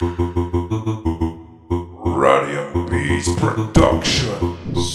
Radio Beats Productions.